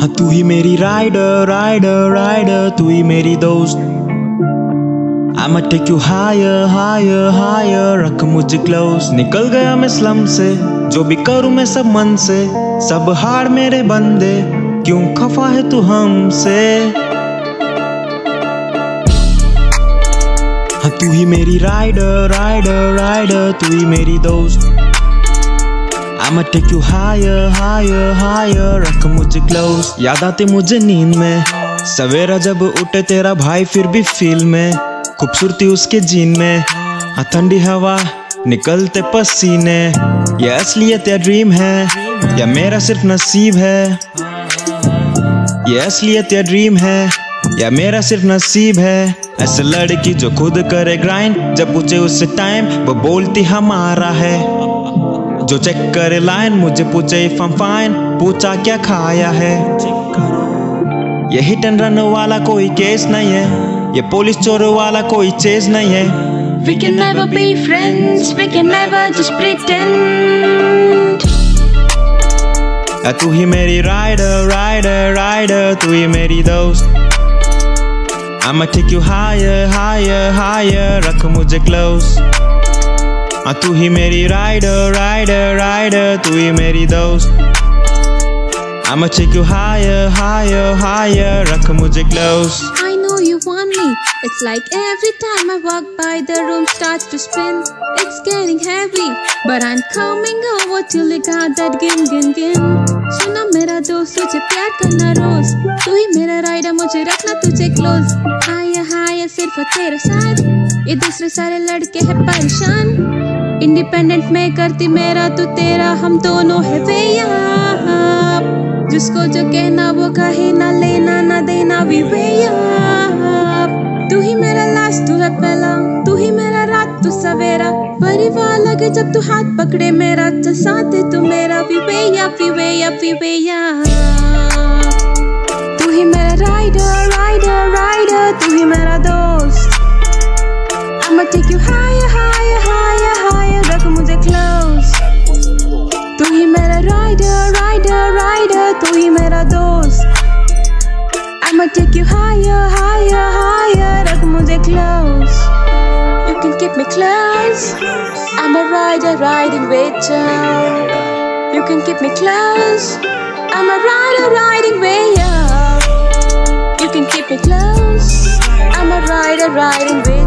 हाँ तू ही मेरी राइडर राइडर राइडर तू ही मेरी दोस्त। I'ma take you higher higher higher, रख मुझे close निकल गया मैं स्लम से, जो भी करूँ मैं सब मन से। सब हार मेरे बंदे, क्यों खफा है तू हमसे? हाँ तू ही मेरी राइडर राइडर राइडर तू ही मेरी दोस्त। I'ma take you higher higher higher रख मुझे close. याद आते मुझे नींद में। सवेरा जब उठे तेरा भाई, फिर भी फील में। खूबसूरती उसके जीन में। हाँ ठंडी हवा निकलते पसीने। ये असलियत या ड्रीम है? या मेरा सिर्फ़ नसीब है? ये असलियत या ड्रीम है? या मेरा सिर्फ़ नसीब है? ऐसे लड़की जो खुद करे ग्राइंड जब पूछे उससे टाइम वो बोलती हमारा है। जो चेक करे लाइन मुझे पूछे इफ़ फाइन पूछा क्या खाया है? ये हिट एंड रन वाला कोई केस नहीं है ये पुलिस चोर वाला कोई चेज नहीं है। We can never be friends, we can never just pretend. तू ही मेरी राइडर राइडर राइडर तू ही मेरी दोस्त। I'ma take you higher higher higher रख मुझे close आ तू ही मेरी राइडर राइडर राइडर तू ही मेरी दोस्त I'ma take you higher higher higher रख मुझे close I know you want me. It's like every time I walk by, the room starts to spin. It's getting heavy, but I'm coming over till you got that gin gin gin. सुना मेरा दोस्त तुझे प्यार करना रोज तू ही मेरा rider मुझे रखना तुझे क्लोज हाय हाय सिर्फ तेरा साथ ये दूसरे सारे लड़के हैं परेशान Independent मैं करती मेरा, तू तेरा, हम दोनों है भैया। जिसको जो कहना, वो कहे, ना लेना, ना देना, भी भैया। तू ही मेरा लास्ट तू है पहला। तू ही मेरा रात, तू सवेरा। परिवार लगे जब तू हाथ पकड़े मेरा तो साथ है तू मेरा, भी भैया भी भैया भी भैया। तू ही मेरा राइडर राइडर राइडर तू ही मेरा दोस्त। I'ma take you higher higher तू ही मेरा राइडर राइडर राइडर तू ही मेरा दोस्त I'ma take you higher higher higher रख मुझे close You can keep me close I'm a rider riding with you You can keep me close I'm a rider riding with you You can keep me close I'm a rider riding with you